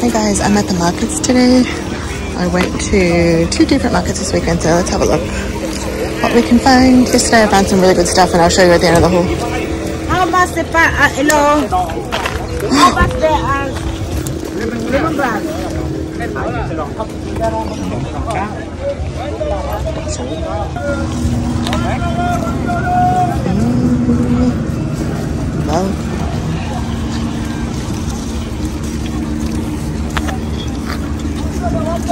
Hey guys, I'm at the markets today. I went to two different markets this weekend, so let's have a look what we can find. Yesterday I found some really good stuff and I'll show you at the end of the haul. How much the uh, hello? How much the uh, lemongrass? Love.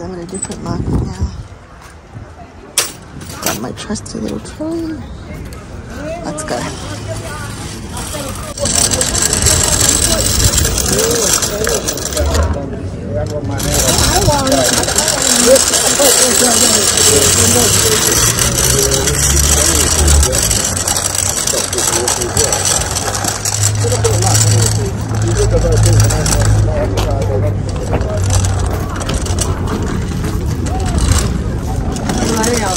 Guys, I'm at a different market now. Got my trusty little trolley. Let's go. Twenty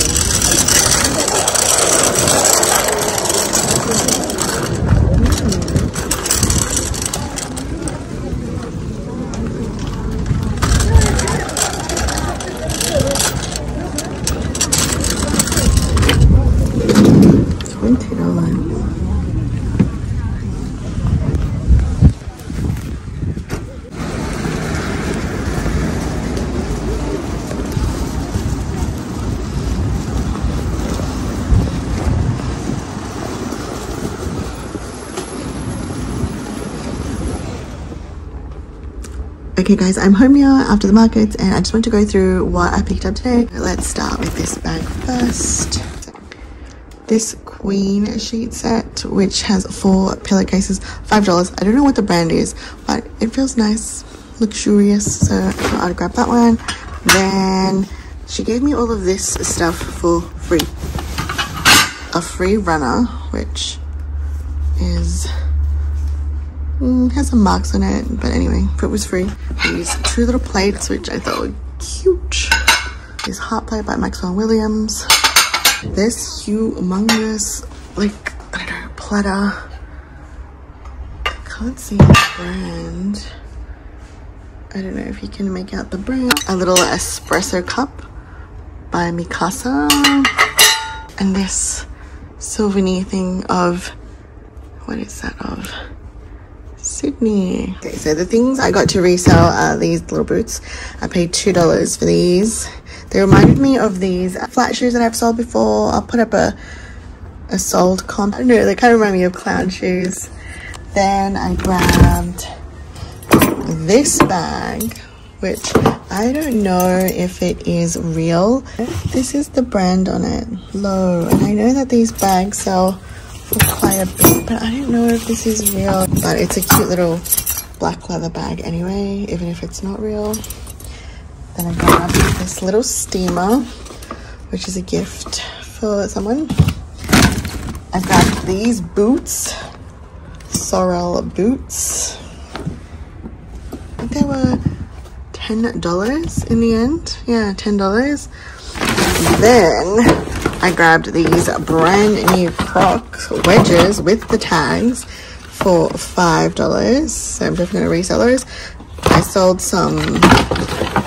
dollars. Okay guys, I'm home here after the markets and I just want to go through what I picked up today. Let's start with this bag first. This queen sheet set, which has four pillowcases, $5. I don't know what the brand is, but it feels nice, luxurious, so I'll grab that one. Then she gave me all of this stuff for free. A free runner, which is Mm, has some marks on it, but anyway, it was free. These two little plates, which I thought were cute. This heart plate by Maxwell Williams. This humongous, like, I don't know, platter. Can't see the brand. I don't know if you can make out the brand. A little espresso cup by Mikasa. And this souvenir thing of, what is that of? Sydney. Okay, so the things I got to resell are these little boots. I paid $2 for these. They reminded me of these flat shoes that I've sold before. I'll put up a, a sold comp. I they kind of remind me of clown shoes. Then I grabbed this bag, which I don't know if it is real. This is the brand on it, Low. And I know that these bags sell quite a bit, but I don't know if this is real. But it's a cute little black leather bag anyway, even if it's not real. Then I grabbed this little steamer, which is a gift for someone. I grabbed these boots, Sorel boots. I think they were $10 in the end. Yeah, $10. Then I grabbed these brand new Crocs wedges with the tags for $5. So I'm definitely going to resell those. I sold some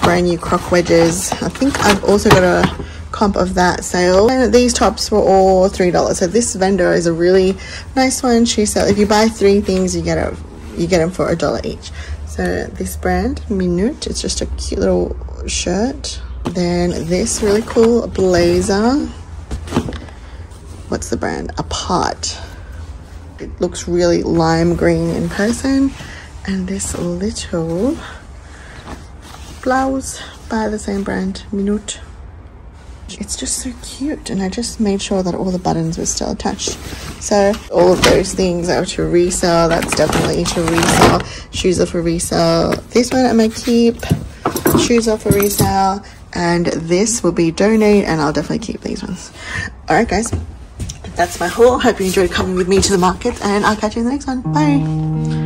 brand new Croc wedges. I think I've also got a comp of that sale. And these tops were all $3. So this vendor is a really nice one. She said if you buy three things, you get a you get them for a dollar each. So this brand, Minute, it's just a cute little shirt. Then this really cool blazer what's the brand? Apart. It looks really lime green in person. And this little blouse by the same brand, Minute. It's just so cute and I just made sure that all the buttons were still attached. So all of those things are to resell. That's definitely to resell. Shoes are for resale. This one I'm gonna keep. Shoes are for resale. And this will be donate and I'll definitely keep these ones. Alright guys, that's my haul. Hope you enjoyed coming with me to the market and I'll catch you in the next one. Bye.